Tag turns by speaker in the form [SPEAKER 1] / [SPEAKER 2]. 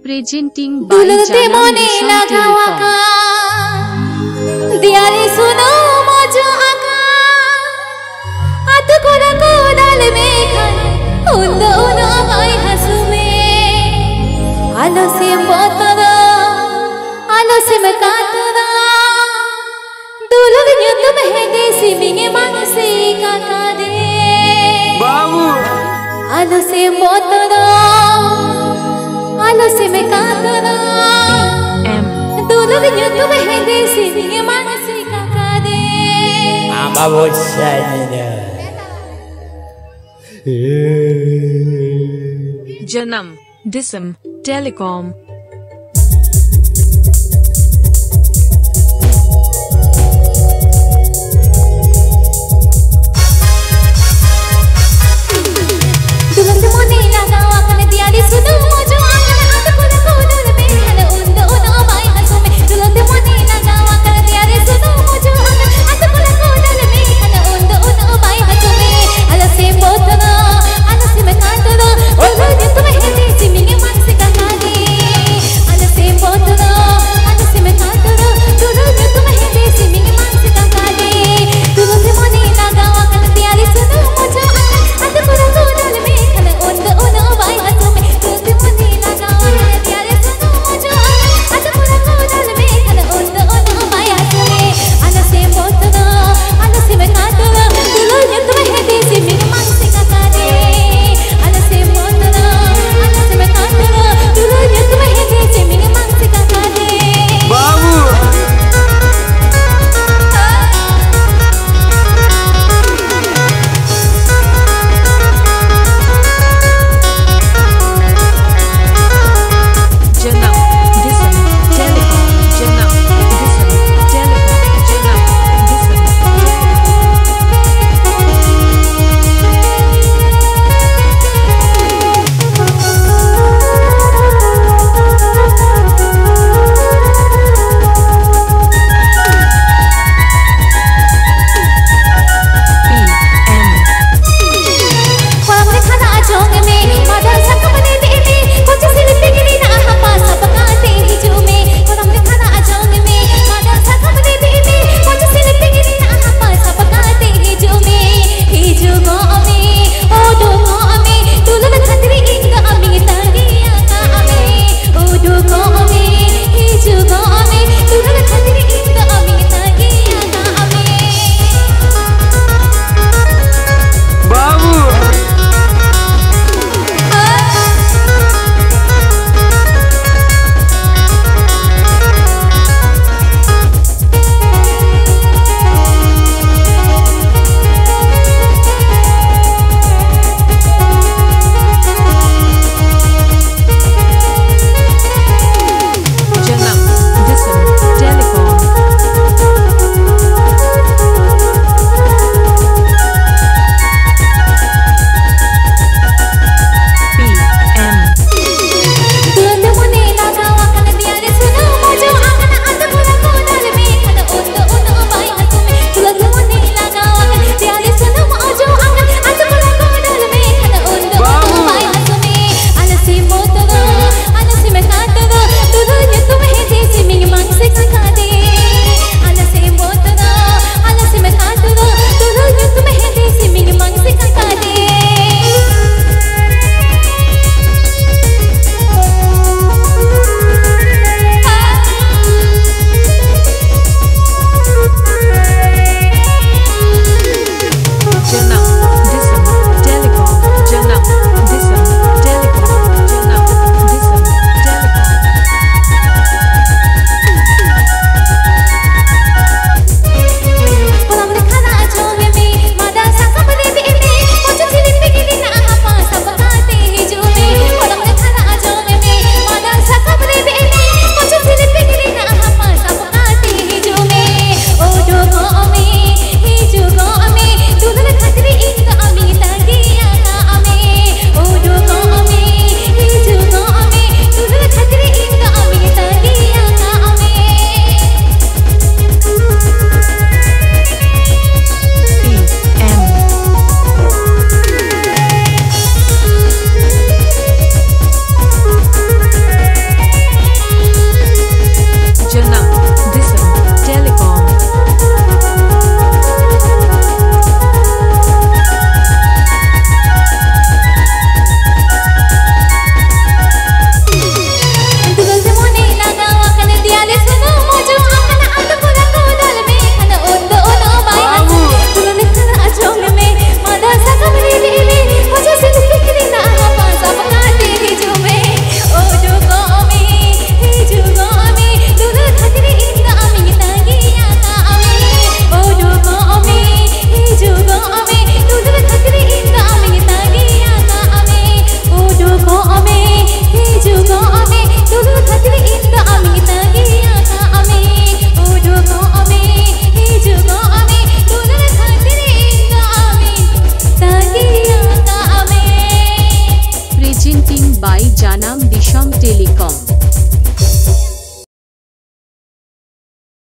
[SPEAKER 1] Presenting by
[SPEAKER 2] দুলতে
[SPEAKER 1] Jalan
[SPEAKER 2] মনে
[SPEAKER 1] Mission
[SPEAKER 2] লাগাও
[SPEAKER 1] Telecom.
[SPEAKER 2] আকা দিয়ারে শুনো মজো আকা আত কোরা কোদাল মেখান উন্দ উনো আমায় হাসুমে আলো সে বোতরা আলো সে মকাতরা দুলগ nyut mehde siminge manse kakade
[SPEAKER 3] बाबू
[SPEAKER 2] आलो से बोतरा आलो से मकातरा
[SPEAKER 1] M.
[SPEAKER 2] दुलग nyut mehde siminge manse kakade
[SPEAKER 4] Ama boşanını.
[SPEAKER 5] Janam, Disam,